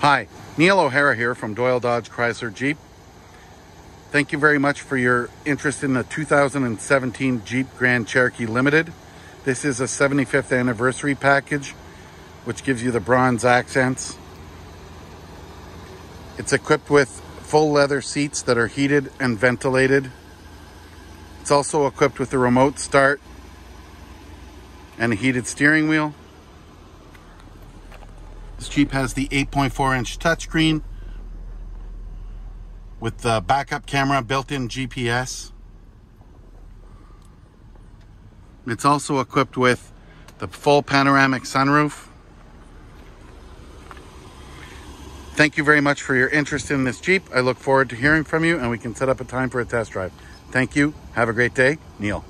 Hi, Neil O'Hara here from Doyle Dodge Chrysler Jeep. Thank you very much for your interest in the 2017 Jeep Grand Cherokee Limited. This is a 75th anniversary package, which gives you the bronze accents. It's equipped with full leather seats that are heated and ventilated. It's also equipped with a remote start and a heated steering wheel. This Jeep has the 8.4 inch touchscreen with the backup camera, built-in GPS. It's also equipped with the full panoramic sunroof. Thank you very much for your interest in this Jeep. I look forward to hearing from you and we can set up a time for a test drive. Thank you. Have a great day. Neil.